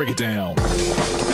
break it down.